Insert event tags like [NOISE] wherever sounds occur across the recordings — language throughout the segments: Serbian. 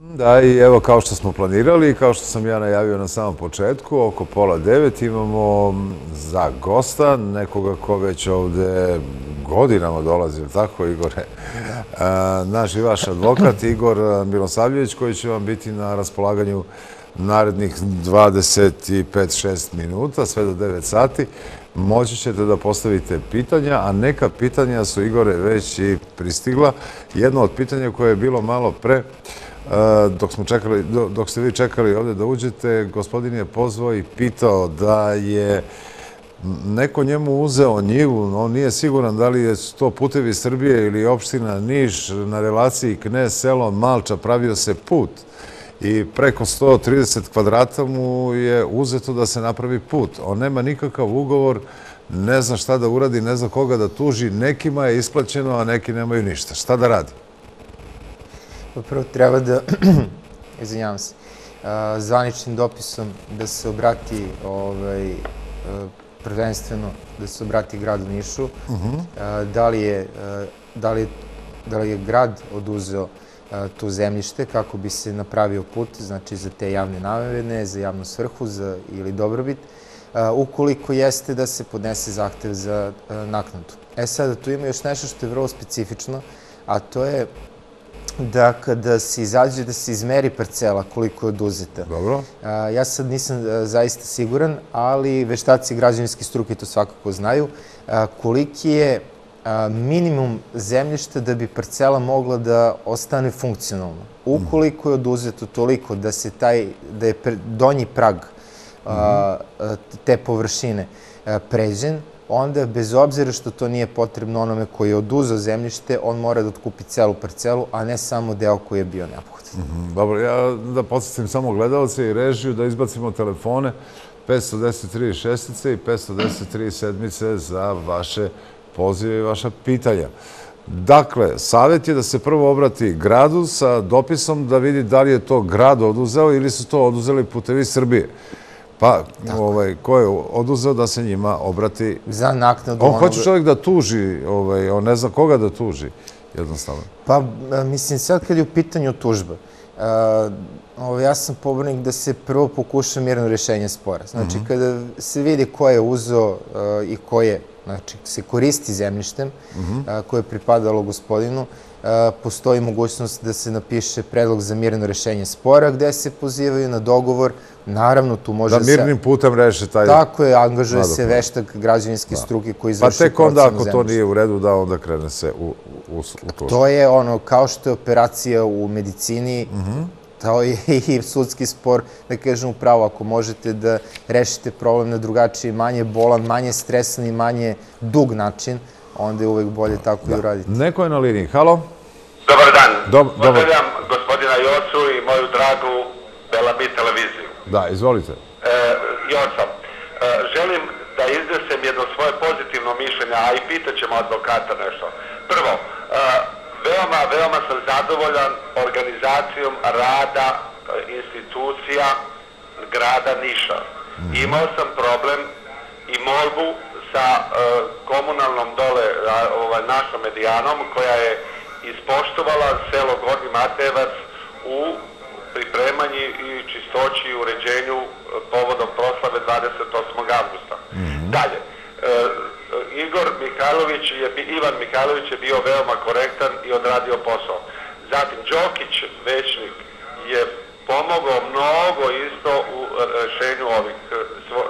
Da, i evo kao što smo planirali, kao što sam ja najavio na samom početku, oko pola devet imamo za gosta nekoga ko već ovde godinama dolazi, tako Igore? [LAUGHS] Naš i vaš advokat Igor Milosavljević koji će vam biti na raspolaganju narednih 25-6 minuta, sve do 9 sati. Moći ćete da postavite pitanja, a neka pitanja su, Igore, već i pristigla. Jedno od pitanja koje je bilo malo pre, dok, smo čekali, dok ste vi čekali ovde da uđete, gospodin je pozvao i pitao da je neko njemu uzeo njivu, on nije siguran da li je to putevi Srbije ili opština Niš na relaciji Knez, selo, Malča, pravio se put i preko 130 kvadrata mu je uzeto da se napravi put. On nema nikakav ugovor, ne zna šta da uradi, ne zna koga da tuži, nekima je isplaćeno, a neki nemaju ništa. Šta da radi? Pa prvo treba da, [CLEARS THROAT] izvinjavam se, zvaničnim dopisom da se obrati ovaj, prvenstveno da se obrati gradu Nišu. Mhm. Da li je, da li da li je grad oduzeo tu zemljište kako bi se napravio put, znači za te javne namene, za javnu svrhu za, ili dobrobit, ukoliko jeste da se podnese zahtev za naknadu. E sada, tu ima još nešto što je vrlo specifično, a to je da kada se izađe da se izmeri parcela koliko je oduzeta. Dobro. Ja sad nisam zaista siguran, ali veštaci građevinske struke to svakako znaju, koliki je minimum zemljišta da bi parcela mogla da ostane funkcionalna. Ukoliko je oduzeto toliko da se taj, da je donji prag te površine pređen, onda bez obzira što to nije potrebno onome koji je oduzao zemljište, on mora da otkupi celu parcelu, a ne samo deo koji je bio neophodan. Mhm, dobro, ja da podsjetim samo gledalce i režiju da izbacimo telefone 513 šestice i 513 sedmice za vaše pozive i vaša pitanja. Dakle, savjet je da se prvo obrati gradu sa dopisom da vidi da li je to grad oduzeo ili su to oduzeli putevi Srbije. Pa, ovaj, ko je oduzeo da se njima obrati? Za naknadu On hoće čovjek da tuži, ovaj, on ne zna koga da tuži, jednostavno. Pa, mislim, sad kad je u pitanju tužba, ovaj, ja sam pobornik da se prvo pokuša mirno rešenje spora. Znači, mhm. kada se vidi ko je uzeo i ko je znači se koristi zemljištem koje je pripadalo gospodinu, postoji mogućnost da se napiše predlog za mirno rešenje spora gde se pozivaju na dogovor. Naravno, tu može se... Da mirnim putem reše taj... Tako je, angažuje se veštak građevinske struke koji izvrši procenu zemljišta. Pa tek onda, ako to nije u redu, da onda krene se u, u, to. To je ono, kao što je operacija u medicini, mhm to je i sudski spor, da kažem upravo, ako možete da rešite problem na drugačiji, manje bolan, manje stresan i manje dug način, onda je uvek bolje tako i da. uraditi. Neko je na liniji. Halo? Dobar dan. Pozdravljam gospodina Jocu i moju dragu Belami televiziju. Da, izvolite. E, Joca, e, želim da iznesem jedno svoje pozitivno mišljenje, a i pitaćemo advokata nešto. Prvo, e, Veoma, veoma sam zadovoljan organizacijom rada institucija grada Niša. Mhm. Imao sam problem i molbu sa komunalnom dole ovaj, našom medijanom koja je ispoštovala selo Gornji Matejevac u pripremanju i čistoći i uređenju e, povodom proslave 28. avgusta. Mhm. Dalje, Igor Mihajlović je, Ivan Mihajlović je bio veoma korektan i odradio posao. Zatim Đokić, većnik, je pomogao mnogo isto u rešenju ovih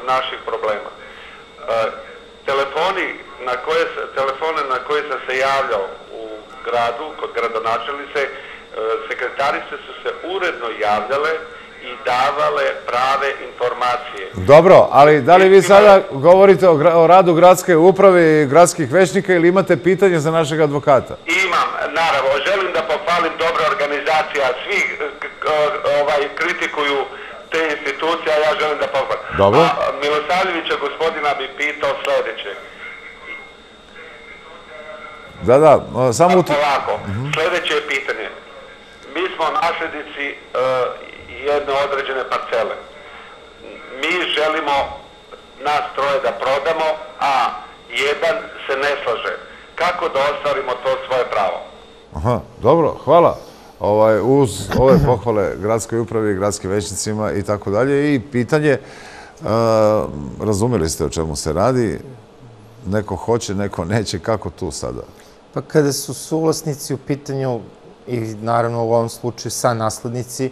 naših problema. E, telefoni na koje, telefone na koje sam se javljao gradu, kod gradonačelnice, e, sekretarice su se uredno javljale i davale prave informacije. Dobro, ali da li vi sada govorite o, radu gradske uprave i gradskih većnika ili imate pitanje za našeg advokata? Imam, naravno. Želim da pohvalim dobra organizacija. Svi ovaj, kritikuju te institucije, a ja želim da pohvalim. Dobro. A Milosavljevića gospodina bi pitao sledeće. Da, da, samo... Pa, polako. Sledeće je pitanje. Mi smo nasledici jedne određene parcele. Mi želimo nas troje da prodamo, a jedan se ne slaže. Kako da ostvarimo to svoje pravo? Aha, dobro, hvala. ovaj, uz ove [CLEARS THROAT] pohvale gradskoj upravi, gradskim većnicima i tako dalje. I pitanje, a, razumeli ste o čemu se radi, neko hoće, neko neće, kako tu sada? Pa kada su suvlasnici u pitanju, i naravno u ovom slučaju sa naslednici,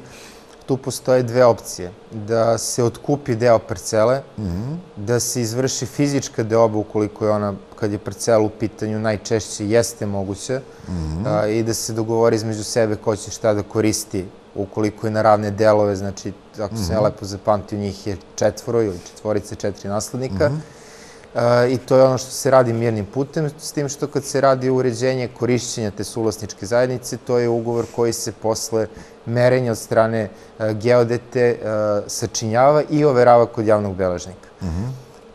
tu postoje dve opcije. Da se otkupi deo parcele, da se izvrši fizička deoba ukoliko je ona, kad je parcela u pitanju, najčešće jeste moguće, a, i da se dogovori između sebe ko će šta da koristi ukoliko je na ravne delove, znači, ako sam ja lepo zapamtio, njih je četvoro ili četvorice, četiri naslednika. E, I to je ono što se radi mirnim putem, s tim što kad se radi uređenje korišćenja te suvlasničke zajednice, to je ugovor koji se posle merenja od strane e, geodete e, sačinjava i overava kod javnog beležnika.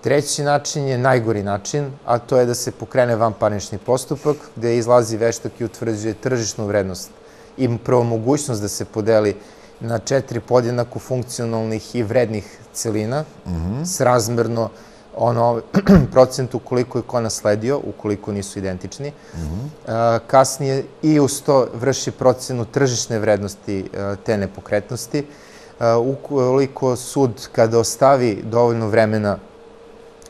Treći način je najgori način, a to je da se pokrene vanparnični postupak, gde izlazi veštak i utvrđuje tržišnu vrednost i prvo mogućnost da se podeli na četiri podjednako funkcionalnih i vrednih celina, srazmerno ono [CLEARS THROAT] procentu koliko je ko nasledio, ukoliko nisu identični. A, kasnije i uz to vrši procenu tržišne vrednosti a, te nepokretnosti. A, ukoliko sud kada ostavi dovoljno vremena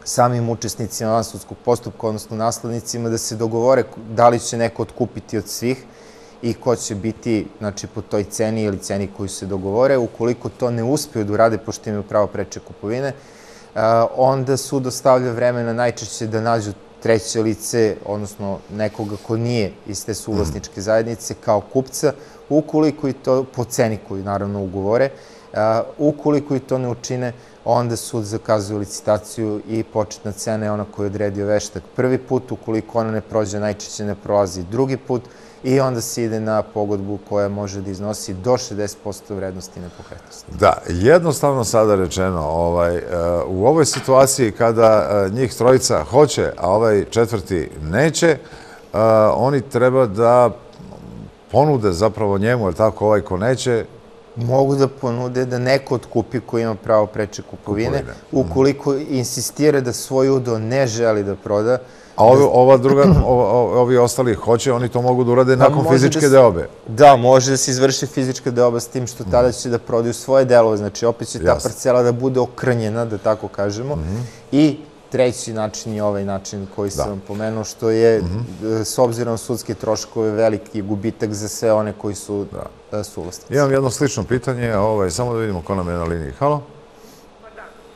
samim učesnicima vansudskog postupka, odnosno naslednicima, da se dogovore da li će neko otkupiti od svih i ko će biti znači, po toj ceni ili ceni koju se dogovore. Ukoliko to ne uspeju da urade, pošto imaju pravo preče kupovine, onda sud ostavlja vremena najčešće da nađu treće lice, odnosno nekoga ko nije iz te suvlasničke zajednice kao kupca, ukoliko i to po ceni koju naravno ugovore, a, ukoliko i to ne učine, onda sud zakazuje licitaciju i početna cena je ona koju je odredio veštak prvi put, ukoliko ona ne prođe, najčešće ne prolazi drugi put i onda se ide na pogodbu koja može da iznosi do 60% vrednosti nepokretnosti. Da, jednostavno sada rečeno, ovaj, e, u ovoj situaciji kada e, njih trojica hoće, a ovaj četvrti neće, e, oni treba da ponude zapravo njemu, je tako, ovaj ko neće, Mogu da ponude da neko otkupi ko ima pravo preče kupovine, Kupovine. ukoliko insistira da svoj udo ne želi da proda, a ovi, ova druga, [CLEARS THROAT] ovi ostali hoće, oni to mogu da urade nakon može fizičke da deobe. Da, može da se izvrši fizička deoba s tim što tada će da prodaju svoje delove, znači opet će ta parcela da bude okrnjena, da tako kažemo, i treći način je ovaj način koji sam vam pomenuo, što je, e, s obzirom na sudske troškove, veliki gubitak za sve one koji su da. suvlasnici. Imam jedno slično pitanje, ovaj, samo da vidimo ko nam je na liniji. Halo?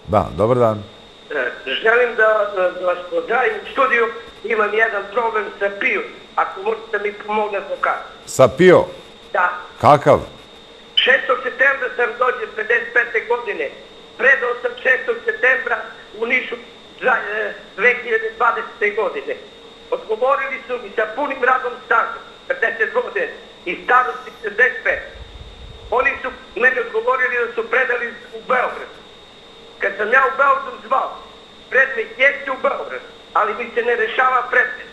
Da, dobar dan. E, Želim da, da vas pozdravim u studiju. Imam jedan problem sa piju. Ako možete mi pomognete kako. Sa PIO, Da. kakav? 6. septembra sam dođe 55. godine. Predao sam 6. septembra u Nišu 2020. godine. Odgovorili su mi sa punim radom stažom, 50 godina i starosti 65. Oni su meni odgovorili da su predali u Beograd. Kad sam ja u Beogradu zvao, predmet jeste u Beogradu, ali mi se ne rešava predmet.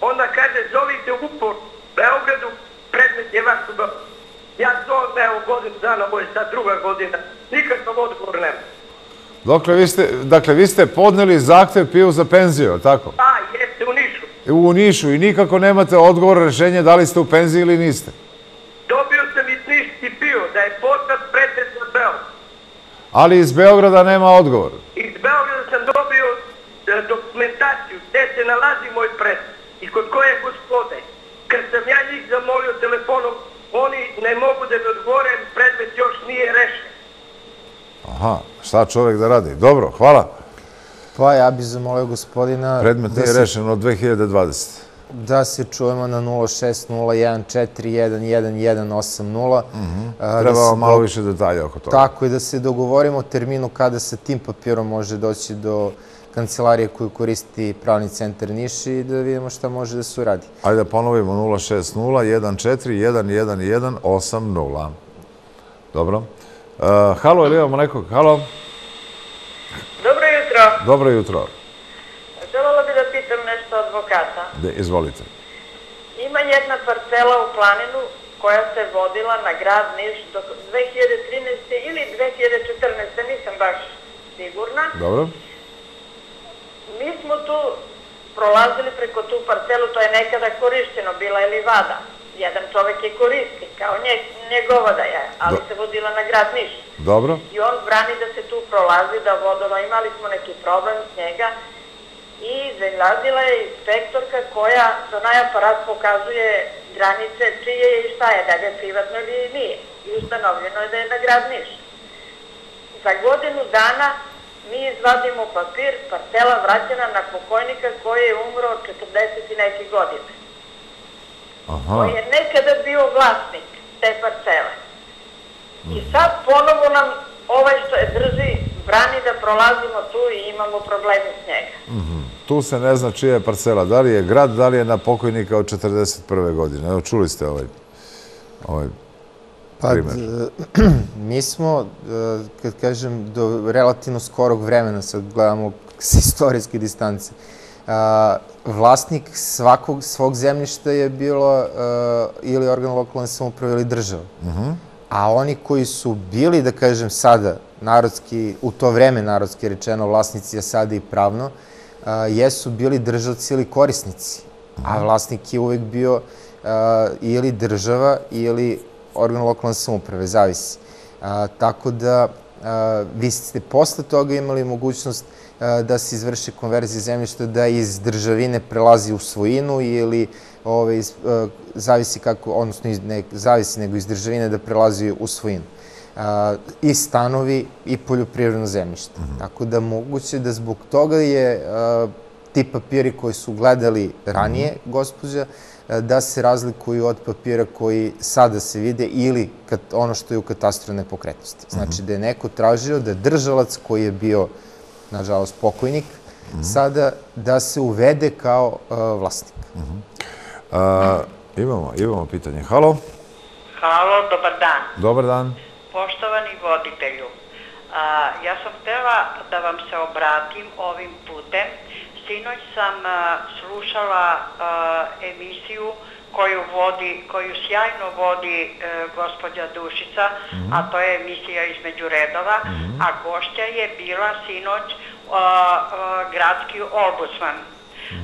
Onda kaže, zovite u upor Beogradu, predmet je vaš u Beogradu. Ja zovem, evo, godinu dana, je sad druga godina, nikakav odgovor nema. Dakle, vi ste, dakle, vi ste podneli zahtev PIO za penziju, tako? A, jeste u Nišu. U Nišu i nikako nemate odgovor, rešenje da li ste u penziji ili niste. Dobio sam iz Niški pio da je poslat predmet za Beograd. Ali iz Beograda nema odgovor. Iz Beograda sam dobio e, dokumentaciju gde se nalazi moj predmet i kod koje gospode. Kad sam ja njih zamolio telefonom, oni ne mogu da mi odgovore, predmet još nije rešen. Aha, šta čovek da radi? Dobro, hvala. Pa ja bih zamolio gospodina Predmet da nije se, rešen od 2020. da se čujemo na 0601411180. a, da Treba vam malo do- više detalja oko toga. Tako je, da se dogovorimo o terminu kada sa tim papirom može doći do kancelarije koju koristi pravni centar Niš i da vidimo šta može da se uradi. Ajde da ponovimo 060-14-11-80. Dobro. Uh, halo, ili imamo nekog? Halo, Dobro jutro. dobro jutro. Želela bih da pitam nešto advokata. De, izvolite. Ima jedna parcela u planinu koja se vodila na grad Niš do 2013. ili 2014. Nisam baš sigurna. Dobro. Mi smo tu prolazili preko tu parcelu, to je nekada korišćeno, bila je livada. Jedan čovek je korisnik, kao nje, njegova da je, ali Do- se vodila na grad Niš. Dobro? I on brani da se tu prolazi, da vodova, imali smo neki problem s njega i zalazila je inspektorka koja sa najaparat pokazuje granice čije je i šta je, da li je privatno ili nije. I ustanovljeno je da je na grad Niš. Za godinu dana mi izvadimo papir, parcela vraćena na pokojnika koji je umro od 40 i neke godine. Aha. Koji je nekada bio vlasnik te parcele. I sad ponovo nam ovaj što je drži brani da prolazimo tu i imamo probleme s njega. Tu se ne zna čija je parcela. Da li je grad, da li je na pokojnika od 41. godine. Evo, čuli ste ovaj, ovaj Pa, primer. [CLEARS THROAT] mi smo, kad kažem, do relativno skorog vremena, sad gledamo s istorijske distance, vlasnik svakog svog zemljišta je bilo ili organ lokalne samouprave ili država. A oni koji su bili, da kažem, sada narodski, u to vreme narodski rečeno, vlasnici, a sada i pravno, jesu bili državci ili korisnici. A vlasnik je uvek bio ili država ili organ lokalne samouprave, zavisi. Tako da vi ste posle toga imali mogućnost a, da se izvrši konverzija zemljišta da iz državine prelazi u svojinu ili ove, iz, zavisi kako, odnosno ne zavisi nego iz državine da prelazi u svojinu. A, I stanovi i poljoprivredno zemljište. Tako da moguće da zbog toga je a, ti papiri koji su gledali ranije, gospođa, a, da se razlikuju od papira koji sada se vide ili kat, ono što je u katastru nepokretnosti. Znači da je neko tražio da držalac koji je bio, nažalost, pokojnik, sada da se uvede kao a, vlasnik. A, imamo, imamo pitanje. Halo, Halo, dobar dan. dobar dan. Poštovani voditelju, a, ja sam htjela da vam se obratim ovim putem. Sinoć sam a, slušala emisiju koju vodi, koju sjajno vodi e, gospođa Dušica, a to je emisija između redova, a gošća je bila sinoć a, a, gradski ombudsman.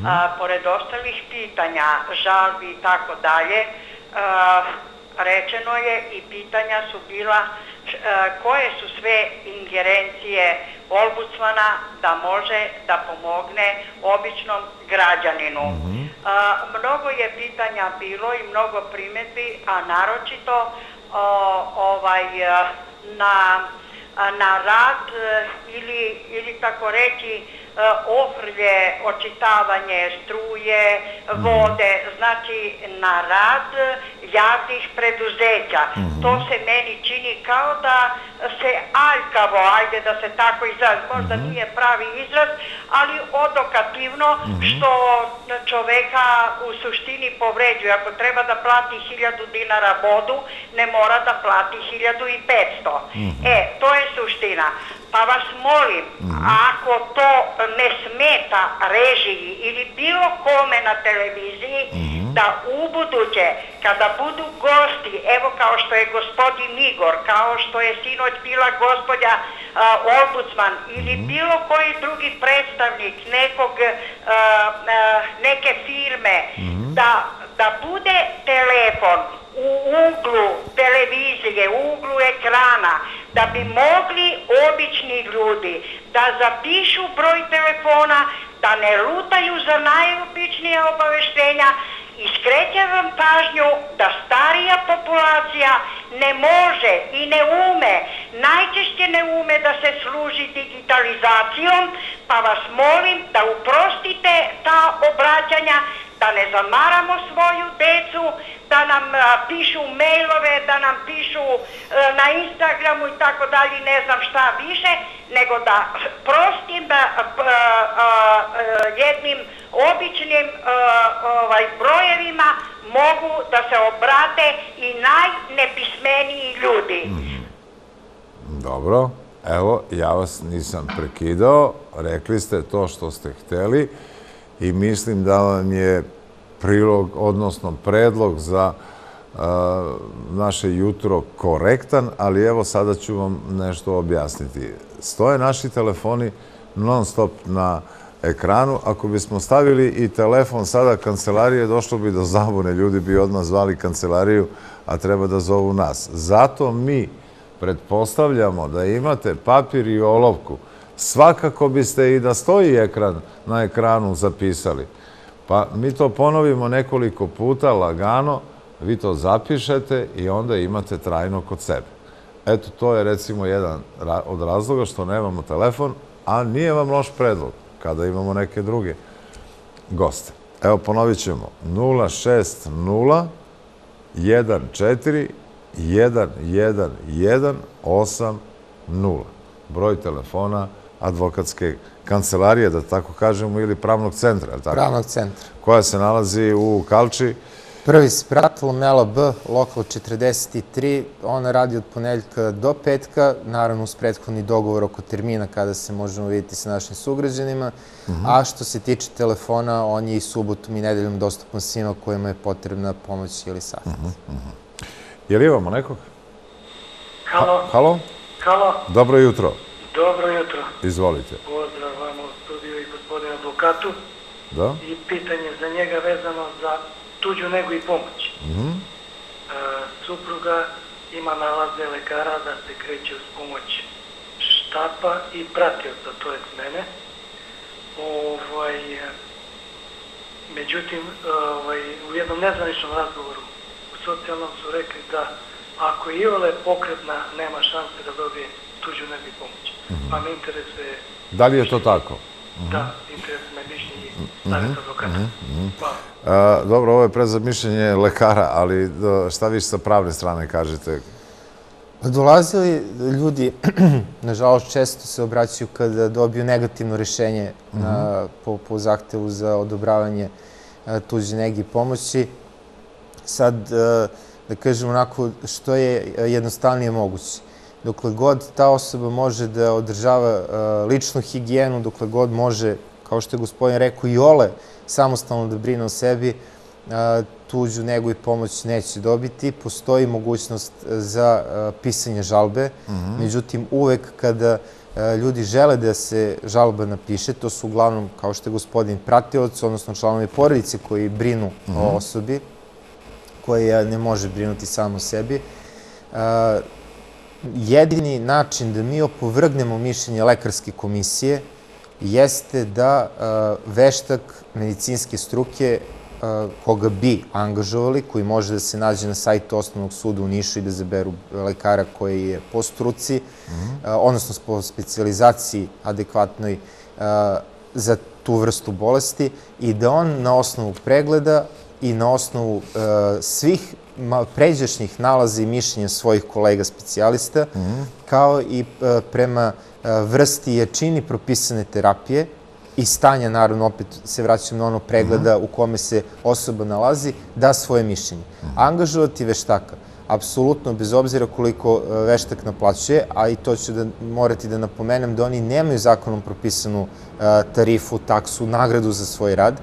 A, pored ostalih pitanja, žalbi i tako dalje, a, rečeno je i pitanja su bila e, koje su sve ingerencije ombudsmana da može da pomogne običnom građaninu. A, mnogo je pitanja bilo i mnogo primjedbi, a naročito o, ovaj, e, na, na rad e, ili, ili tako reći e, ofrlje, očitavanje struje, vode, znači na rad javnih preduzeća. To se meni čini kao da se aljkavo, ajde da se tako izraz, možda nije pravi izraz, ali odokativno što čoveka u suštini povređuje. Ako treba da plati 1000 dinara vodu, ne mora da plati 1500. E, to je suština. Pa vas molim, ako to ne smeta režiji ili bilo kome na televiziji, da u buduće, kada budu gosti, evo kao što je gospodin Igor, kao što je sinoć bila gospođa a, ombudsman ili bilo koji drugi predstavnik nekog, a, a, neke firme, da, da bude telefon u uglu televizije, u uglu ekrana, da bi mogli obični ljudi da zapišu broj telefona, da ne lutaju za najobičnije obaveštenja i skrećem vam pažnju da starija populacija ne može i ne ume, najčešće ne ume da se služi digitalizacijom, pa vas molim da uprostite ta obraćanja, da ne zamaramo svoju decu, da nam a, pišu mailove, da nam pišu e, na Instagramu i tako dalje, ne znam šta više, nego da prostim a, a, a, a, jednim običnim a, ovaj, brojevima mogu da se obrate i najnepismeniji ljudi. Dobro, evo, ja vas nisam prekidao, rekli ste to što ste hteli i mislim da vam je prilog, odnosno predlog za a, naše jutro korektan, ali evo sada ću vam nešto objasniti. Stoje naši telefoni non stop na ekranu. Ako bismo stavili i telefon sada kancelarije, došlo bi do zabune. Ljudi bi odmah zvali kancelariju, a treba da zovu nas. Zato mi pretpostavljamo da imate papir i olovku. Svakako biste i da stoji ekran na ekranu zapisali. Pa mi to ponovimo nekoliko puta lagano, vi to zapišete i onda imate trajno kod sebe. Eto, to je recimo jedan od razloga što nemamo telefon, a nije vam loš predlog kada imamo neke druge goste. Evo, ponovit ćemo. 060 14 111 80. Broj telefona advokatske kancelarije, da tako kažemo, ili pravnog centra. Tako? Pravnog centra. Koja se nalazi u Kalči. Prvi sprat, Lomela B, lokal 43, ona radi od poneljka do petka, naravno uz prethodni dogovor oko termina kada se možemo vidjeti sa našim sugrađanima, a što se tiče telefona, on je i subotom i nedeljom dostupan svima kojima je potrebna pomoć ili savjet. Je li imamo nekog? Halo, Halo? halo, Dobro jutro. Dobro jutro. Izvolite. Pozdrav vam u studiju i gospodinu advokatu Da? i pitanje za njega vezano za tuđu negu i pomoć. Mhm. E, supruga ima nalaze lekara da se kreće uz pomoć štapa i pratioca, to je mene. Ovaj, međutim, ovaj, u jednom nezvaničnom razgovoru u socijalnom su rekli da ako je Iole pokretna, nema šanse da dobije tuđu negu i pomoć. Pa me interesuje, Da li je to tako? da, interesuje me mišljenje savjet advokata. Hvala. A, dobro, ovo je pre za mišljenje lekara, ali šta vi sa pravne strane kažete? Dolazili ljudi, [CLEARS THROAT] nažalost, često se obraćaju kada dobiju negativno rešenje po, po zahtevu za odobravanje a, tuđe negi pomoći. Sad, a, da kažem onako, što je a, jednostavnije moguće. Dokle god ta osoba može da održava a, ličnu higijenu, dokle god može, kao što je gospodin rekao, i ole samostalno da brine o sebi, a, tuđu negu i pomoć neće dobiti. Postoji mogućnost za a, pisanje žalbe, međutim uvek kada ljudi žele da se žalba napiše, to su uglavnom, kao što je gospodin pratilac, odnosno članovi porodice koji brinu o osobi, koja ne može brinuti samo o sebi. Jedini način da mi opovrgnemo mišljenje lekarske komisije jeste da a, veštak medicinske struke a, koga bi angažovali, koji može da se nađe na sajtu Osnovnog suda u Nišu i da zaberu lekara koji je po struci, a, odnosno po specializaciji adekvatnoj za tu vrstu bolesti i da on na osnovu pregleda i na osnovu e, svih ma- pređašnjih nalaza i mišljenja svojih kolega specijalista, kao i e, prema e, vrsti i jačini propisane terapije i stanja, naravno, opet se vraćam na ono pregleda u kome se osoba nalazi, da svoje mišljenje. Angažovati veštaka, apsolutno, bez obzira koliko e, veštak naplaćuje, a i to ću da morati da napomenem da oni nemaju zakonom propisanu tarifu, taksu, nagradu za svoj rad,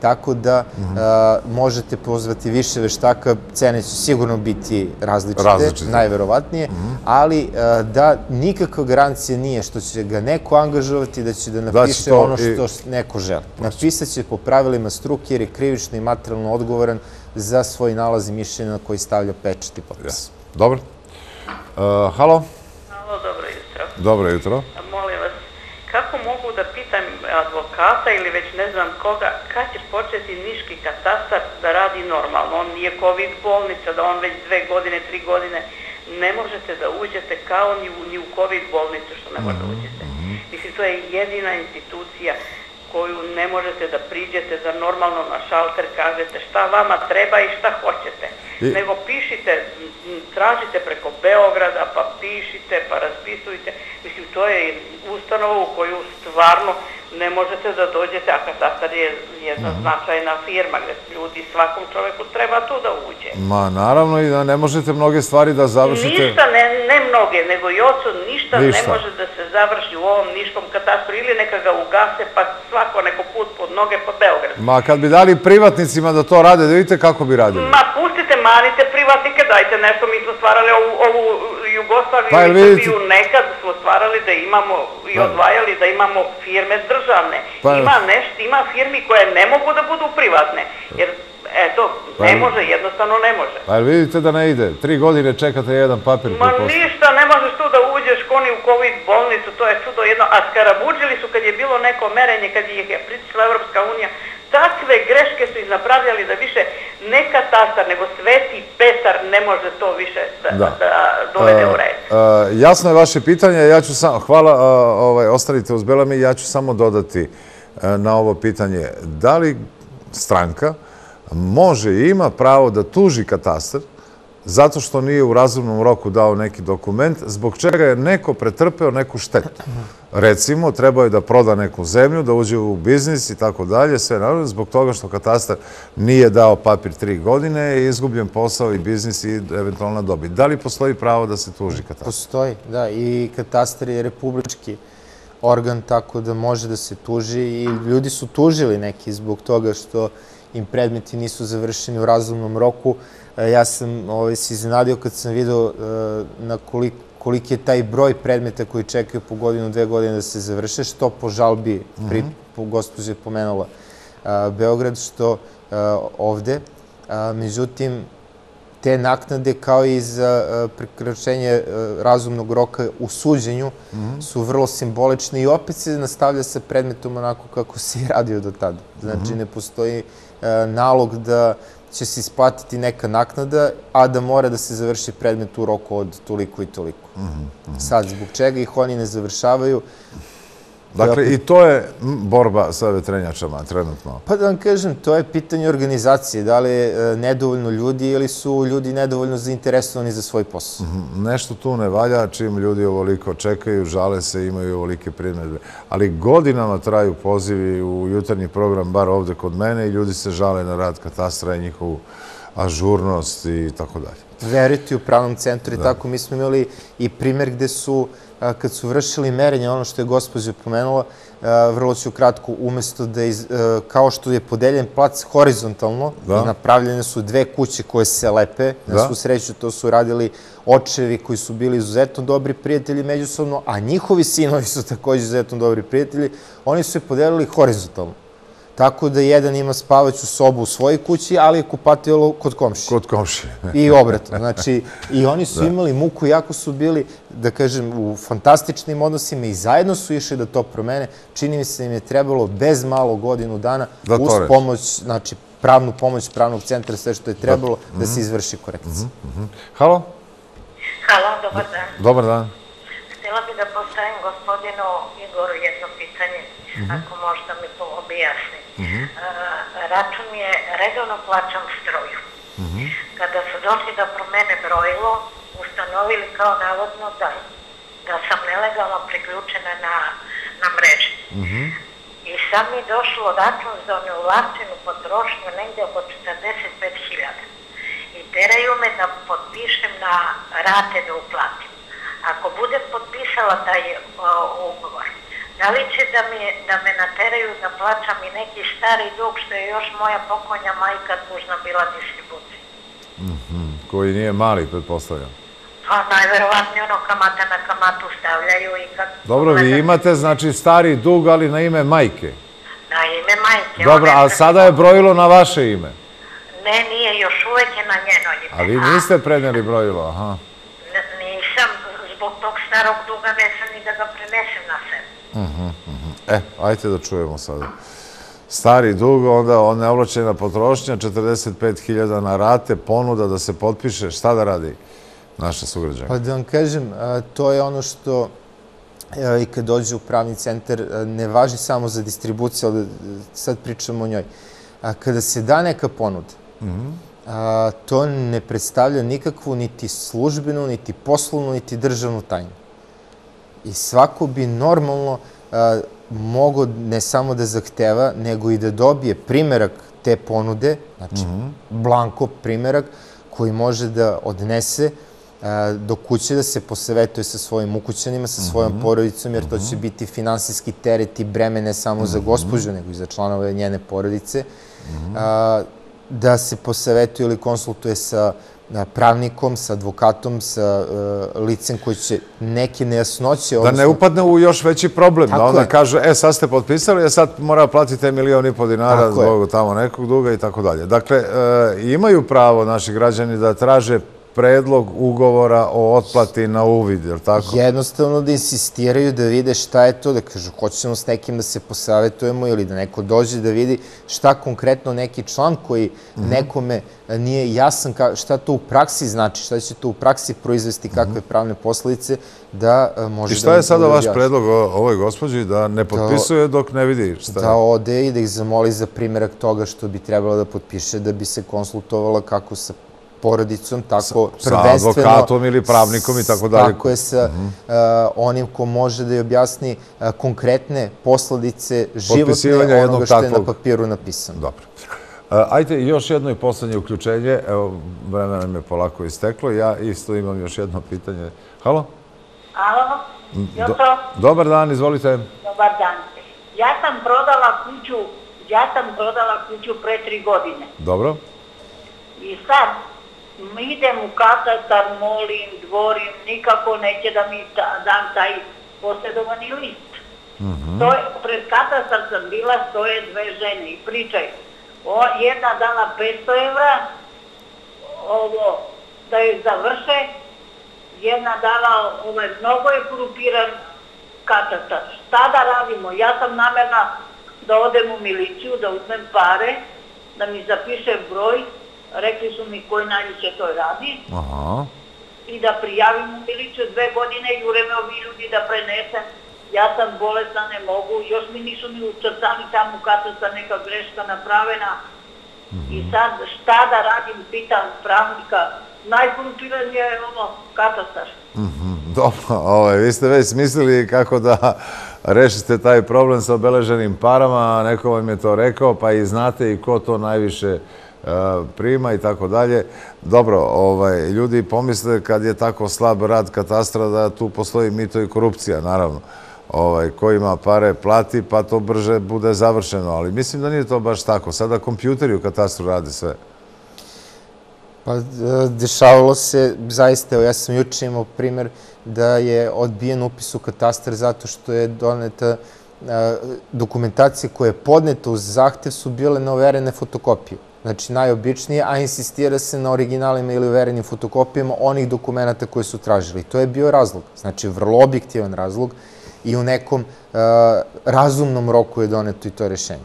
tako da e, možete pozvati više veštaka, cene će sigurno biti različite, Različite. najverovatnije, ali e, da nikakva garancija nije što će ga neko angažovati, da će da napiše to ono što neko želi. Napisat će po pravilima struke jer je krivično i materijalno odgovoran za svoj nalaz i mišljenje na koji stavlja pečat i potpis. Dobro. Halo? Alo, dobro jutro. Dobro jutro. Molim vas, kako mogu da pitam advokata ili već ne znam koga, kad će početi Niški katastar da radi normalno? On nije COVID bolnica, da on već dve godine, tri godine ne možete da uđete kao ni u, ni u COVID bolnicu što ne možete da uđete. Mislim, to je jedina institucija koju ne možete da priđete da normalno na šalter kažete šta vama treba i šta hoćete. I- Nego pišite, tražite preko Beograda, pa pišite, pa raspisujte. Mislim, to je ustanova u koju stvarno ne možete da dođete, a katastar je jedna značajna firma gde ljudi, svakom čoveku treba tu da uđe. Ma, naravno i da ne možete mnoge stvari da završite. Ništa, ne, ne mnoge, nego i odsud, ništa, ne Ništa. može da se završi u ovom niškom katastru ili neka ga ugase, pa svako neko put pod noge pa Beograd. Ma, kad bi dali privatnicima da to rade, da vidite kako bi radili. Ma pustite, manite privatnike, dajte nešto, mi smo stvarali ovu, ovu Jugoslaviju Pa, i Srbiju nekad smo stvarali da imamo i Pa- odvajali da imamo firme državne. Pa- Ima nešto, ima firmi koje ne mogu da budu privatne, jer eto, Pa- ne može, jednostavno ne može. Pa jel vidite da ne ide? Tri godine čekate jedan papir Ma ništa, ne možeš tu da uđeš koni u covid bolnicu, to je čudo jedno. A skarabuđili su kad je bilo neko merenje, kad je pritisla Evropska unija, takve greške su iznapravljali da više ne katastar, nego Sveti Petar ne može to više da, Da. da dovede u red. Uh, uh, jasno je vaše pitanje, ja ću samo, hvala, uh, ovaj, ostanite uz Belami, ja ću samo dodati uh, na ovo pitanje, da li stranka može i ima pravo da tuži katastar zato što nije u razumnom roku dao neki dokument, zbog čega je neko pretrpeo neku štetu. Recimo, trebao je da proda neku zemlju, da uđe u biznis i tako dalje, sve naravno, zbog toga što katastar nije dao papir tri godine, je izgubljen posao i biznis i eventualna dobit. Da li postoji pravo da se tuži katastar? Postoji, da, i katastar je republički organ, tako da može da se tuži i ljudi su tužili neki zbog toga što im predmeti nisu završeni u razumnom roku. E, Ja sam ovaj, se iznenadio kad sam video e, na kolik, koliki je taj broj predmeta koji čekaju po godinu, dve godine da se završe, što po žalbi, pri, po, gospođa je pomenula a, Beograd, što a, ovde. A, međutim, te naknade kao i za prekračenje razumnog roka u suđenju su vrlo simbolične i opet se nastavlja sa predmetom onako kako se i radio do tada. Znači ne postoji nalog da će se isplatiti neka naknada, a da mora da se završi predmet u roku od toliko i toliko. Sad, zbog čega ih oni ne završavaju, Dakle, i to je borba sa vetrenjačama trenutno. Pa da vam kažem, to je pitanje organizacije. Da li je e, nedovoljno ljudi ili su ljudi nedovoljno zainteresovani za svoj posao. Nešto tu ne valja, čim ljudi ovoliko čekaju, žale se, imaju ovolike primedbe. Ali godinama traju pozivi u jutarnji program, bar ovde kod mene, i ljudi se žale na rad katastra i njihovu ažurnost i tako dalje. Veriti u pravnom centru i tako. Mi smo imali i primer gde su, kad su vršili merenje, ono što je gospođa pomenula, vrlo ću kratko, umesto da, iz, kao što je podeljen plac horizontalno, Da. napravljene su dve kuće koje se lepe, na Da. svu sreću to su radili očevi koji su bili izuzetno dobri prijatelji međusobno, a njihovi sinovi su takođe izuzetno dobri prijatelji, oni su je podelili horizontalno. Tako da jedan ima spavaću sobu u svojoj kući, ali je kupatilo kod komšije. Kod komšije. [LAUGHS] I obratno. Znači, i oni su imali muku, jako su bili, da kažem, u fantastičnim odnosima i zajedno su išli da to promene. Čini mi se da im je trebalo bez malo godinu dana Da uz pomoć, znači, pravnu pomoć pravnog centra, sve što je trebalo da, Mhm. se izvrši korekcija. Halo? Halo, dobar dan. Dobar dan. Htjela bih da postavim gospodinu Igoru jedno pitanje, ako možda mi račun mi je, redovno plaćam struju. Kada su došli da promene brojilo, ustanovili kao navodno da, da sam nelegalno priključena na, na mreži. I sad mi je došlo račun za neovlašćenu potrošnju negde oko 45.000. I teraju me da potpišem na rate da uplatim. Ako budem potpisala taj o, ugovor, da li će da, mi, da me nateraju da plaćam i neki stari dug što je još moja pokojna majka dužna bila distribuciji? Koji nije mali, pretpostavljam. Pa najverovatnije ono kamata na kamatu stavljaju i kad... Dobro, vi imate, znači, stari dug, ali na ime majke. Na ime majke. Dobro, a sada je brojilo na vaše ime. Ne, nije, još uvek je na njeno ime. A vi niste preneli brojilo, aha. Nisam, zbog tog starog duga ne sam ni da ga prenesem na E, ajte da čujemo sada. Stari dug, onda on neovlačena potrošnja, 45.000 na rate, ponuda da se potpiše, šta da radi naša sugrađanka? Pa da vam kažem, a, to je ono što e, i kad dođe u pravni centar e, ne važi samo za distribuciju, ali e, sad pričamo o njoj. Kada se da neka ponuda, a, to ne predstavlja nikakvu niti službenu, niti poslovnu, niti državnu tajnu. I svako bi normalno a, mogo ne samo da zahteva, nego i da dobije primerak te ponude, znači blanko primerak, koji može da odnese a, do kuće da se posavetuje sa svojim ukućanima, sa svojom porodicom, jer to će biti finansijski teret i breme ne samo za gospođu, nego i za članove njene porodice. A, da se posavetuje ili konsultuje sa pravnikom, sa advokatom, sa a, licem koji će neke nejasnoće... Da ne upadne u još veći problem, da onda je. kaže, e, sad ste potpisali, a sad mora platiti milion i po dinara Tako je. zbog tamo nekog duga i tako dalje. Dakle, e, imaju pravo naši građani da traže predlog ugovora o otplati na uvid, je li tako? Jednostavno da insistiraju da vide šta je to, da kažu hoćemo s nekim da se posavetujemo ili da neko dođe da vidi šta konkretno neki član koji Mhm. nekome nije jasan ka, šta to u praksi znači, šta će to u praksi proizvesti, kakve pravne posledice, da a, može Mhm. I da šta je sada vaš predlog o- ovoj gospođi da ne potpisuje dok ne vidi šta Da ode i da ih zamoli za primjerak toga što bi trebalo da potpiše da bi se konsultovala kako sa porodicom, tako sa prvenstveno... advokatom ili pravnikom i tako dalje. Mhm. Tako je sa a, onim ko može da je objasni a, konkretne posledice životne onoga što je na papiru napisano. Dobro. E, Ajde, još jedno i poslednje uključenje. Evo, vremena nam je polako isteklo. Ja isto imam još jedno pitanje. Halo? Alo, Do- jutro, dobar dan, izvolite. dobar dan. Ja sam prodala kuću, ja sam prodala kuću pre tri godine. Dobro. I sad idem u katastar, molim, dvorim, nikako neće da mi ta, dam taj posjedovani list. Stoje, pred katastar sam bila, stoje dve žene i pričaju. O, jedna dala 500 evra, ovo, da je završe, jedna dala, ovaj, mnogo je korupiran katastar. Šta da radimo? Ja sam namerna da odem u miliciju, da uzmem pare, da mi zapiše broj, rekli su mi koji najviše to radi, Aha. i da prijavim u miliciju dve godine, jure me ovi ljudi da prenesem. Ja sam bolesna, ne mogu, još mi nisu ni ucrtali tamo u katastar neka greška napravena. I sad šta da radim, pitam pravnika, najkorumpiran je ono katastar. Dobro, ovaj, vi ste već smislili kako da rešite taj problem sa obeleženim parama, neko vam je to rekao, pa i znate i ko to najviše prima i tako dalje. Dobro, ovaj, ljudi pomisle kad je tako slab rad katastra da tu postoji mito i korupcija, naravno. Ovaj, ko ima pare plati, pa to brže bude završeno, ali mislim da nije to baš tako. Sada kompjuteri u katastru rade sve. Pa e, dešavalo se, zaista, ja sam juče imao primer da je odbijen upis u katastar zato što je doneta e, dokumentacija koja je podneta uz zahtev su bile neoverene fotokopije. Znači najobičnije, a insistira se na originalima ili overenim fotokopijama onih dokumenta koje su tražili. To je bio razlog. Znači vrlo objektivan razlog i u nekom e, razumnom roku je doneto i to rešenje.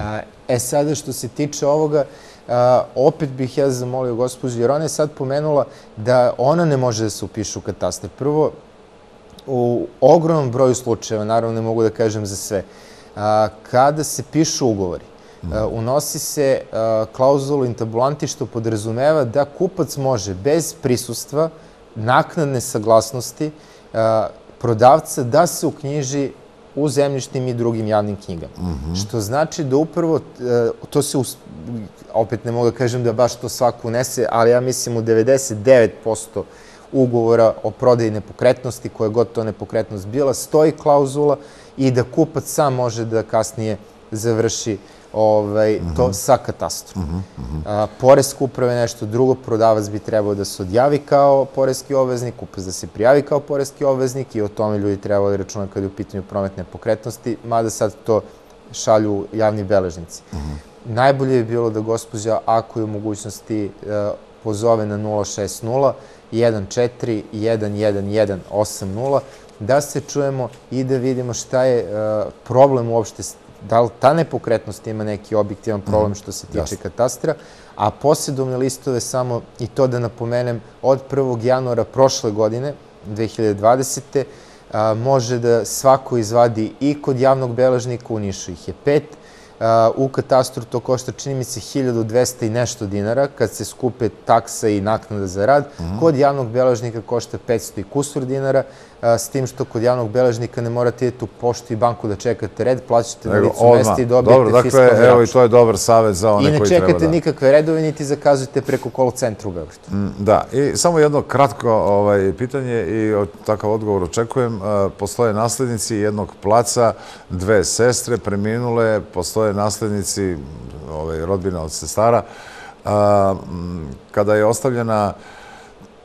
A, E sada što se tiče ovoga, a, opet bih ja zamolio gospođu, jer ona je sad pomenula da ona ne može da se upiše u katastar. Prvo, u ogromnom broju slučajeva, naravno ne mogu da kažem za sve, kada se pišu ugovori, unosi se a, klauzulu intabulanti što podrazumeva da kupac može bez prisustva, naknadne saglasnosti a, prodavca da se uknjiži u zemljišnim i drugim javnim knjigama. Što znači da upravo, e, to se, opet ne mogu da kažem da baš to svako unese, ali ja mislim u 99% ugovora o prodaji nepokretnosti, koja god to nepokretnost bila, stoji klauzula i da kupac sam može da kasnije završi ovaj, to sa katastrom. A, Poreska uprava je nešto drugo, prodavac bi trebao da se odjavi kao poreski obveznik, kupac da se prijavi kao poreski obveznik i o tome ljudi trebali računati kada je u pitanju prometne pokretnosti, mada sad to šalju javni beležnici. Najbolje je bilo da gospođa, ako je u mogućnosti, e, pozove na 060 14 111 80, da se čujemo i da vidimo šta je e, problem uopšte, da li ta nepokretnost ima neki objektivan problem što se tiče katastra, a posjedovne listove samo, i to da napomenem, od 1. januara prošle godine, 2020. a, može da svako izvadi i kod javnog beležnika, u Nišu ih je pet, a, u katastru to košta, čini mi se, 1200 i nešto dinara, kad se skupe taksa i naknada za rad. Kod javnog beležnika košta 500 i kusur dinara, s tim što kod javnog beležnika ne morate ideti u poštu i banku da čekate red, plaćate na licu odmah. mesta i dobijete Dobro, dakle, fiskalni evo i račun. to je dobar savjet za one I ne koji treba čekate da... nikakve redove, niti zakazujete preko call centra u Beogradu. Mm, Da, i samo jedno kratko ovaj, pitanje i od, takav odgovor očekujem. Postoje naslednici jednog placa, dve sestre preminule, postoje naslednici ovaj, rodbina od sestara. kada je ostavljena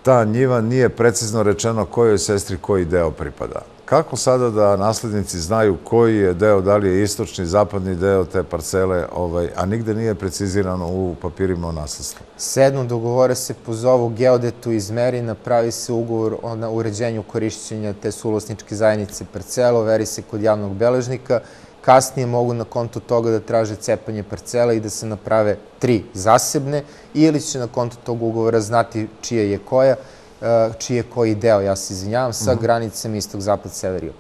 ta njiva, nije precizno rečeno kojoj sestri koji deo pripada. Kako sada da naslednici znaju koji je deo, da li je istočni, zapadni deo te parcele, ovaj, a nigde nije precizirano u papirima o nasledstvu? Sednu, dogovore se, pozovu geodetu, izmeri, napravi se ugovor o uređenju korišćenja te suvlasničke zajednice parcela, overi se kod javnog beležnika, kasnije mogu na kontu toga da traže cepanje parcela i da se naprave tri zasebne, ili će na kontu tog ugovora znati čije je koja, e, čiji je koji deo, ja se izvinjavam, sa Mhm. granicama istog, zapad, sever, jug.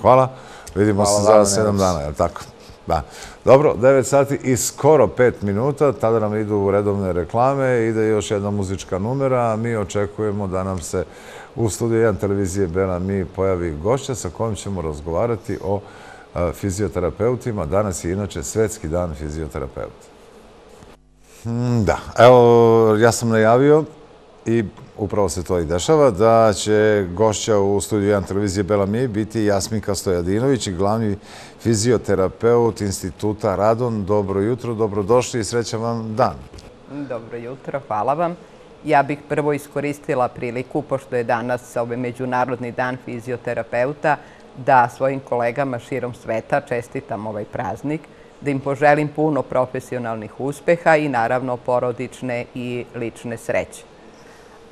Hvala. Vidimo Hvala se za sedam dana, je li tako? Da. Dobro, 9 sati i skoro 5 minuta, tada nam idu redovne reklame, ide još jedna muzička numera, a mi očekujemo da nam se u studiju 1 televizije Bela Mi pojavi gošća sa kojim ćemo razgovarati o fizioterapeutima. Danas je inače Svetski dan fizioterapeuta. Mm, Da, evo, ja sam najavio i upravo se to i dešava, da će gošća u studiju 1 televizije Bela Mi biti Jasminka Stojadinović, glavni fizioterapeut instituta Radon. Dobro jutro, dobrodošli i srećan vam dan. Dobro jutro, hvala vam. Ja bih prvo iskoristila priliku, pošto je danas ovaj Međunarodni dan fizioterapeuta, da svojim kolegama širom sveta čestitam ovaj praznik, da im poželim puno profesionalnih uspeha i naravno porodične i lične sreće.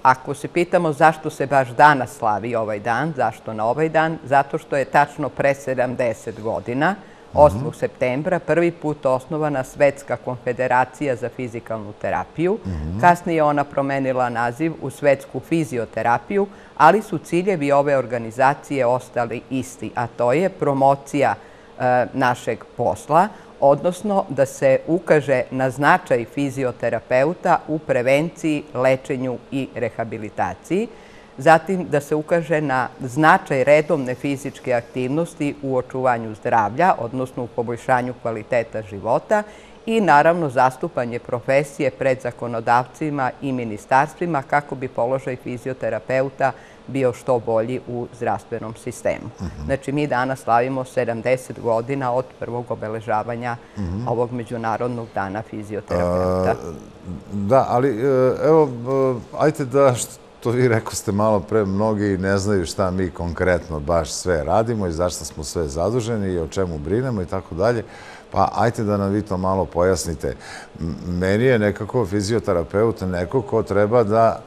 Ako se pitamo zašto se baš danas slavi ovaj dan, zašto na ovaj dan? Zato što je tačno pre 70 godina, 8. septembra, prvi put osnovana Svetska konfederacija za fizikalnu terapiju. Kasnije je ona promenila naziv u Svetsku fizioterapiju, ali su ciljevi ove organizacije ostali isti, a to je promocija e, našeg posla, odnosno da se ukaže na značaj fizioterapeuta u prevenciji, lečenju i rehabilitaciji, zatim da se ukaže na značaj redovne fizičke aktivnosti u očuvanju zdravlja, odnosno u poboljšanju kvaliteta života i naravno zastupanje profesije pred zakonodavcima i ministarstvima kako bi položaj fizioterapeuta bio što bolji u zdravstvenom sistemu. Znači, mi danas slavimo 70 godina od prvog obeležavanja ovog Međunarodnog dana fizioterapeuta. Da, ali e, evo, ajte da, što vi rekao ste malo pre, mnogi ne znaju šta mi konkretno baš sve radimo i zašto smo sve zaduženi i o čemu brinemo i tako dalje. Pa ajte da nam vi to malo pojasnite. Meni je nekako fizioterapeut neko ko treba da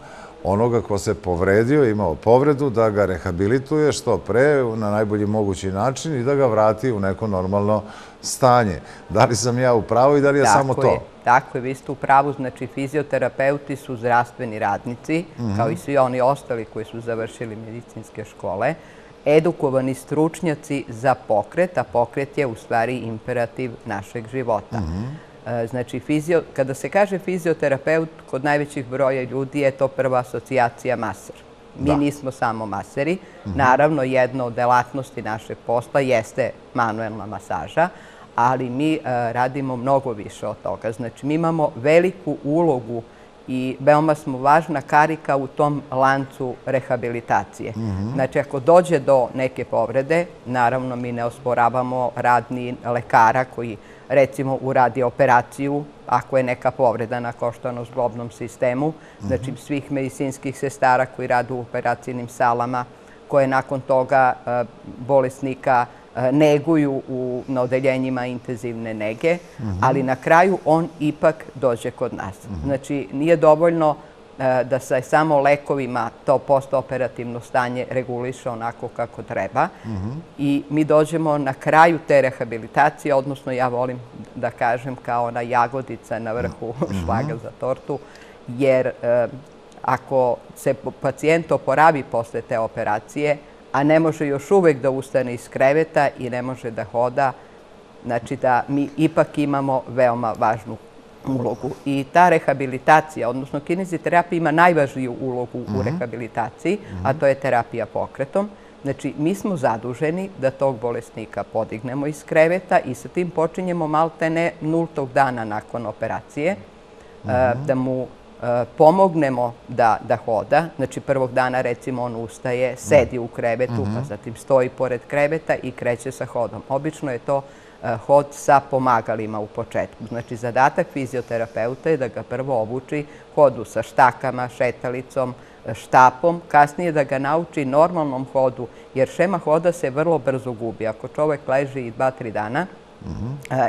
onoga ko se povredio, imao povredu, da ga rehabilituje što pre na najbolji mogući način i da ga vrati u neko normalno stanje. Da li sam ja u pravu i da li je samo to? Je, tako je, vi ste u pravu, znači fizioterapeuti su zdravstveni radnici, Mhm. kao i svi oni ostali koji su završili medicinske škole, edukovani stručnjaci za pokret, a pokret je u stvari imperativ našeg života. Mhm. E, Znači, fizio, kada se kaže fizioterapeut, kod najvećih broja ljudi je to prva asocijacija maser. Mi Da. nismo samo maseri. Naravno, jedna od delatnosti našeg posla jeste manuelna masaža, ali mi e, radimo mnogo više od toga. Znači, mi imamo veliku ulogu i veoma smo važna karika u tom lancu rehabilitacije. Znači, ako dođe do neke povrede, naravno mi ne osporavamo rad ni lekara koji recimo uradi operaciju ako je neka povreda na koštano-zglobnom sistemu, znači svih medicinskih sestara koji rade u operacijnim salama, koje nakon toga e, bolesnika neguju u, na odeljenjima intenzivne nege, ali na kraju on ipak dođe kod nas. Znači, nije dovoljno e, da se samo lekovima to postoperativno stanje reguliše onako kako treba i mi dođemo na kraju te rehabilitacije, odnosno ja volim da kažem kao ona jagodica na vrhu [LAUGHS] šlaga za tortu, jer e, ako se pacijent oporavi posle te operacije, a ne može još uvek da ustane iz kreveta i ne može da hoda, znači da mi ipak imamo veoma važnu ulogu. I ta rehabilitacija, odnosno kineziterapija ima najvažniju ulogu u rehabilitaciji, a to je terapija pokretom. Znači, mi smo zaduženi da tog bolesnika podignemo iz kreveta i sa tim počinjemo malte ne nultog dana nakon operacije, e, da mu pomognemo da, da hoda. Znači, prvog dana, recimo, on ustaje, sedi u krevetu, pa zatim stoji pored kreveta i kreće sa hodom. Obično je to e, hod sa pomagalima u početku. Znači, zadatak fizioterapeuta je da ga prvo obuči hodu sa štakama, šetalicom, štapom, kasnije da ga nauči normalnom hodu, jer šema hoda se vrlo brzo gubi. Ako čovek leži i dva, tri dana,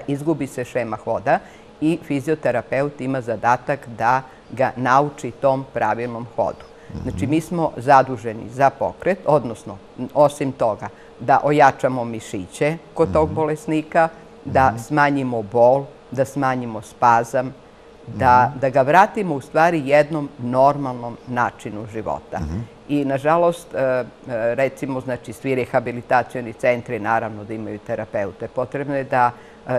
izgubi se šema hoda i fizioterapeut ima zadatak da ga nauči tom pravilnom hodu. Znači, mi smo zaduženi za pokret, odnosno, osim toga, da ojačamo mišiće kod tog bolesnika, da smanjimo bol, da smanjimo spazam, da, da ga vratimo u stvari jednom normalnom načinu života. I, nažalost, e, e, recimo, znači, svi rehabilitacioni centri naravno da imaju terapeute. Potrebno je da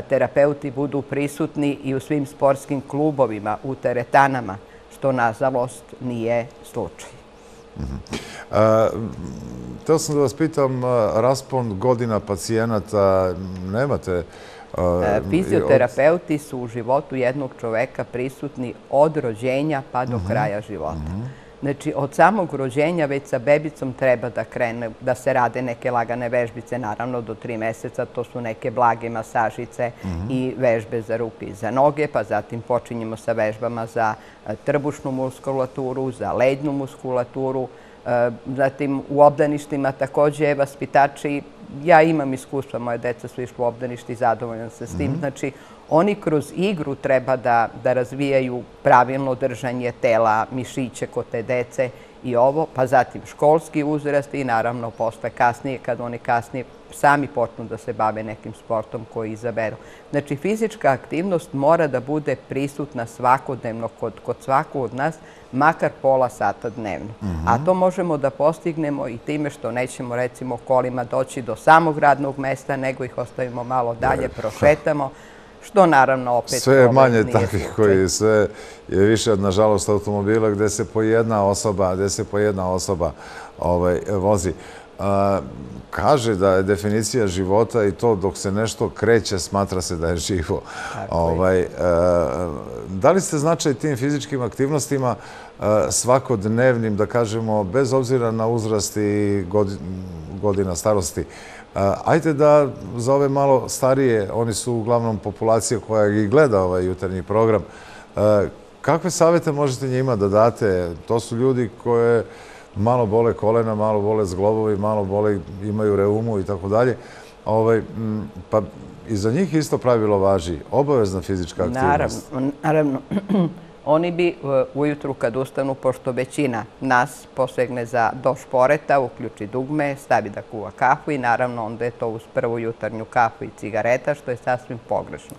terapeuti budu prisutni i u svim sportskim klubovima, u teretanama, što, nažalost, nije slučaj. Teo sam da vas pitam, raspon godina pacijenata nemate? Fizioterapeuti su u životu jednog čoveka prisutni od rođenja pa do kraja života. Znači, od samog rođenja već sa bebicom treba da krene, da se rade neke lagane vežbice, naravno do tri meseca, to su neke blage masažice i vežbe za ruke i za noge, pa zatim počinjemo sa vežbama za e, trbušnu muskulaturu, za lednu muskulaturu, zatim u obdaništima takođe vaspitači, ja imam iskustva, moje deca su išli u obdaništi i zadovoljan se s tim, znači oni kroz igru treba da, da razvijaju pravilno držanje tela, mišiće kod te dece i ovo, pa zatim školski uzrast i naravno posle kasnije, kad oni kasnije sami počnu da se bave nekim sportom koji izaberu. Znači, fizička aktivnost mora da bude prisutna svakodnevno kod, kod svakog od nas, makar pola sata dnevno. A to možemo da postignemo i time što nećemo, recimo, kolima doći do samog radnog mesta, nego ih ostavimo malo dalje, prošetamo, što naravno opet... Sve je manje takvih koji sve je više, nažalost, automobila gde se po jedna osoba, gde se po jedna osoba ovaj, vozi. Kaže da je definicija života i to dok se nešto kreće, smatra se da je živo. Ovaj, da li ste značaj tim fizičkim aktivnostima svakodnevnim, da kažemo, bez obzira na uzrast i godina starosti, Ajde da za ove malo starije, oni su uglavnom populacija koja i gleda ovaj jutarnji program, kakve savete možete njima da date? To su ljudi koje malo bole kolena, malo bole zglobovi, malo bole, imaju reumu i tako dalje. Ovaj, pa i za njih isto pravilo važi, obavezna fizička aktivnost. Naravno, naravno. Oni bi e, ujutru kad ustanu, pošto većina nas posegne za do šporeta, uključi dugme, stavi da kuva kafu i naravno onda je to uz prvu jutarnju kafu i cigareta, što je sasvim pogrešno.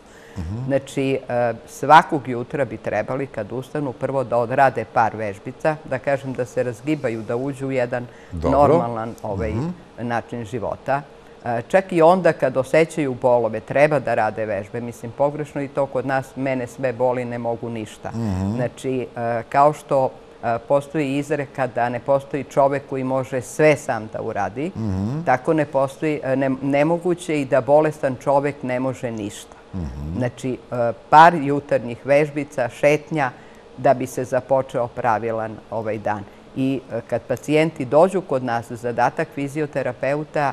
Znači, e, svakog jutra bi trebali kad ustanu prvo da odrade par vežbica, da kažem da se razgibaju, da uđu u jedan normalan ovaj način života. Čak i onda kad osjećaju bolove, treba da rade vežbe. Mislim, pogrešno i to kod nas, mene sve boli, ne mogu ništa. Znači, kao što postoji izreka da ne postoji čovek koji može sve sam da uradi, tako ne postoji, nemoguće i da bolestan čovek ne može ništa. Znači, par jutarnjih vežbica, šetnja, da bi se započeo pravilan ovaj dan. I kad pacijenti dođu kod nas, zadatak fizioterapeuta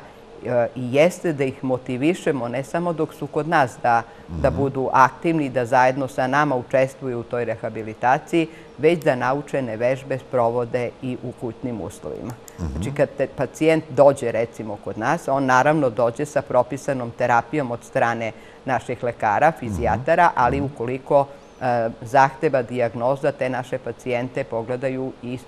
i jeste da ih motivišemo, ne samo dok su kod nas, da, da mhm. budu aktivni, da zajedno sa nama učestvuju u toj rehabilitaciji, već da naučene vežbe sprovode i u kućnim uslovima. Mhm. Znači, kad pacijent dođe, recimo, kod nas, on naravno dođe sa propisanom terapijom od strane naših lekara, fizijatara, mhm. ali ukoliko zahteva dijagnoza, te naše pacijente pogledaju i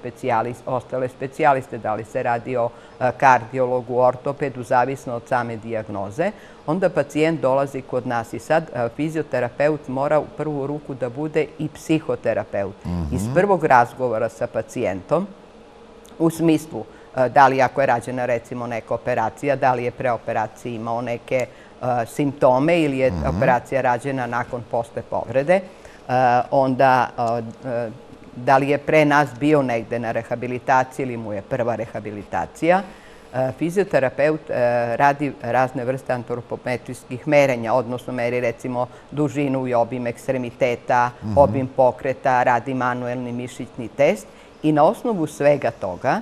ostale specijaliste, da li se radi o e, kardiologu, ortopedu, zavisno od same dijagnoze. Onda pacijent dolazi kod nas i sad e, fizioterapeut mora u prvu ruku da bude i psihoterapeut. Iz mhm. prvog razgovora sa pacijentom, u smislu da li ako je rađena recimo neka operacija, da li je pre operacije imao neke simptome ili je mhm. operacija rađena nakon posle povrede, onda eh, da li je pre nas bio negde na rehabilitaciji ili mu je prva rehabilitacija. Eh, fizioterapeut radi razne vrste antropometrijskih merenja, odnosno meri recimo dužinu i obim ekstremiteta, mhm. obim pokreta, radi manuelni mišićni test i na osnovu svega toga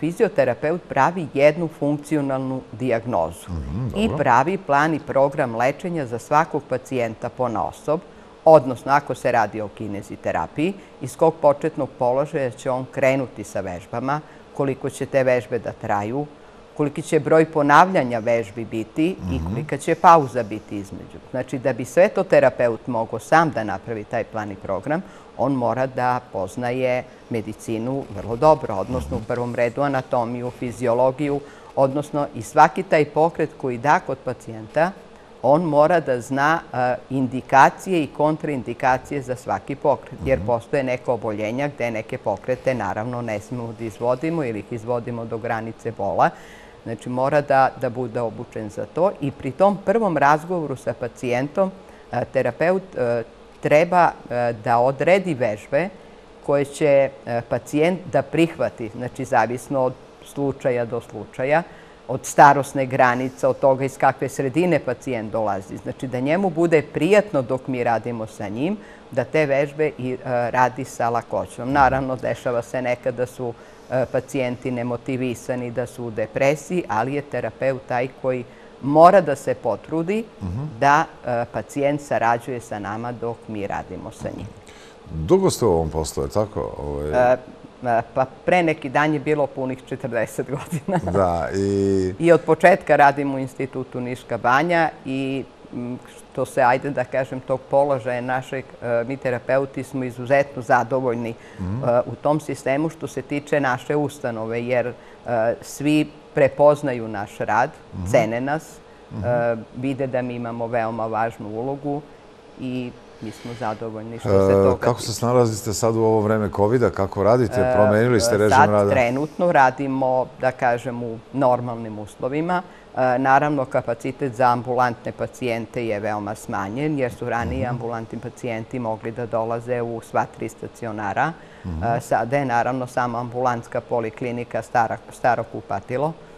fizioterapeut pravi jednu funkcionalnu dijagnozu Mhm, i pravi plan i program lečenja za svakog pacijenta po osob, odnosno ako se radi o kineziterapiji, iz kog početnog položaja će on krenuti sa vežbama, koliko će te vežbe da traju, koliki će broj ponavljanja vežbi biti i kolika će pauza biti između. Znači, da bi sve to terapeut mogao sam da napravi taj plan i program, on mora da poznaje medicinu vrlo dobro, odnosno u prvom redu anatomiju, fiziologiju, odnosno i svaki taj pokret koji da kod pacijenta, on mora da zna indikacije i kontraindikacije za svaki pokret, jer postoje neka oboljenja gde neke pokrete naravno ne smemo da izvodimo ili ih izvodimo do granice bola. Znači mora da, da bude obučen za to i pri tom prvom razgovoru sa pacijentom terapeut treba da odredi vežbe koje će pacijent da prihvati, znači zavisno od slučaja do slučaja, od starosne granice, od toga iz kakve sredine pacijent dolazi. Znači da njemu bude prijatno dok mi radimo sa njim, da te vežbe i e, radi sa lakoćom. Naravno, dešava se nekad da su e, pacijenti nemotivisani, da su u depresiji, ali je terapeut taj koji mora da se potrudi da e, pacijent sarađuje sa nama dok mi radimo sa njim. Dugo ste u ovom poslu, je tako? Ovaj, Pa pre neki dan je bilo punih 40 godina. Da, i I od početka radim u Institutu Niška banja i m, što se, ajde da kažem, tog položaja našeg, e, mi terapeuti smo izuzetno zadovoljni e, u tom sistemu što se tiče naše ustanove, jer svi prepoznaju naš rad, cene nas, e, vide da mi imamo veoma važnu ulogu i mi smo zadovoljni što se e, toga kako se snalazite sad u ovo vreme COVID-a? Kako radite? Promenili ste režim Sad rada? trenutno radimo, da kažem, u normalnim uslovima. E, Naravno, kapacitet za ambulantne pacijente je veoma smanjen, jer su ranije ambulantni pacijenti mogli da dolaze u sva tri stacionara. E, Sada je, naravno, sama ambulantska poliklinika Stara, Staro Kupatilo e,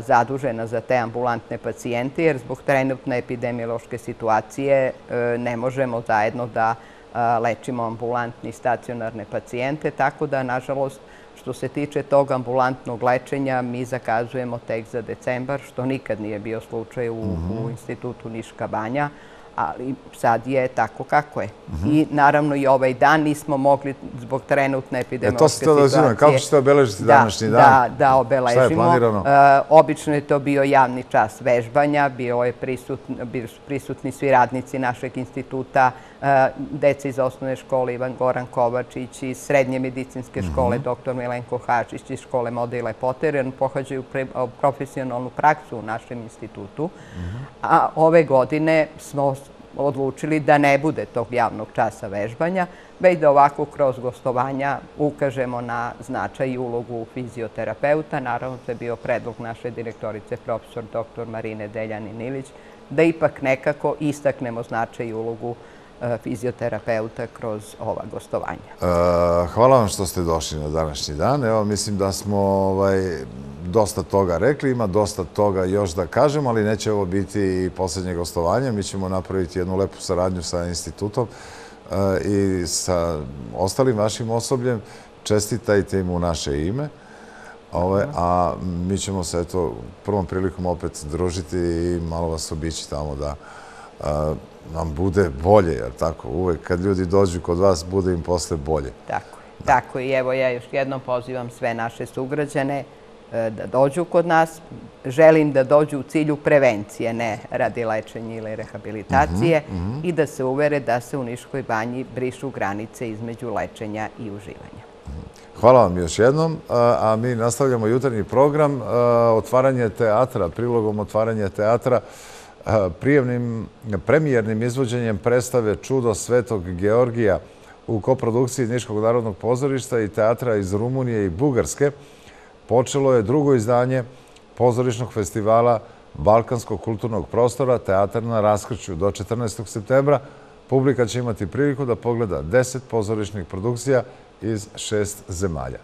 zadužena za te ambulantne pacijente, jer zbog trenutne epidemiološke situacije e, ne možemo zajedno da e, lečimo ambulantni stacionarne pacijente, tako da, nažalost, što se tiče tog ambulantnog lečenja, mi zakazujemo tek za decembar, što nikad nije bio slučaj u, u institutu Niška banja, ali sad je tako kako je. I naravno i ovaj dan nismo mogli zbog trenutne epidemiološke E, to se to da situacije. uzimam. Kako ćete obeležiti Da, današnji dan? Da, da obeležimo. planirano? E, obično je to bio javni čas vežbanja, bio je prisutn, bili su prisutni svi radnici našeg instituta, e, deca iz osnovne škole Ivan Goran Kovačić, iz srednje medicinske škole dr. Milenko Hačić, iz škole Mode i lepote, jer pohađaju pre- profesionalnu praksu u našem institutu. A ove godine smo odlučili da ne bude tog javnog časa vežbanja, već da ovako kroz gostovanja ukažemo na značaj i ulogu fizioterapeuta. Naravno, to je bio predlog naše direktorice, profesor dr. Marine Deljanin-Ilić, da ipak nekako istaknemo značaj i ulogu fizioterapeuta kroz ova gostovanja. E, hvala vam što ste došli na današnji dan. Evo, mislim da smo ovaj, dosta toga rekli, ima dosta toga još da kažem, ali neće ovo biti i poslednje gostovanje. Mi ćemo napraviti jednu lepu saradnju sa institutom e, i sa ostalim vašim osobljem. Čestitajte im u naše ime. Ove, a mi ćemo se eto prvom prilikom opet družiti i malo vas obići tamo da a, nam bude bolje, jer tako, uvek kad ljudi dođu kod vas, bude im posle bolje. Tako je. Tako je. I evo ja još jednom pozivam sve naše sugrađane e, da dođu kod nas. Želim da dođu u cilju prevencije, ne radi lečenja ili rehabilitacije i da se uvere da se u Niškoj banji brišu granice između lečenja i uživanja. Hvala vam još jednom, a mi nastavljamo jutarnji program, otvaranje teatra, prilogom otvaranje teatra, prijemnim, premijernim izvođenjem predstave Čudo Svetog Georgija u koprodukciji Niškog narodnog pozorišta i teatra iz Rumunije i Bugarske. Počelo je drugo izdanje pozorišnog festivala Balkanskog kulturnog prostora Teatar na Raskrću do 14. septembra. Publika će imati priliku da pogleda 10 pozorišnih produkcija iz šest zemalja.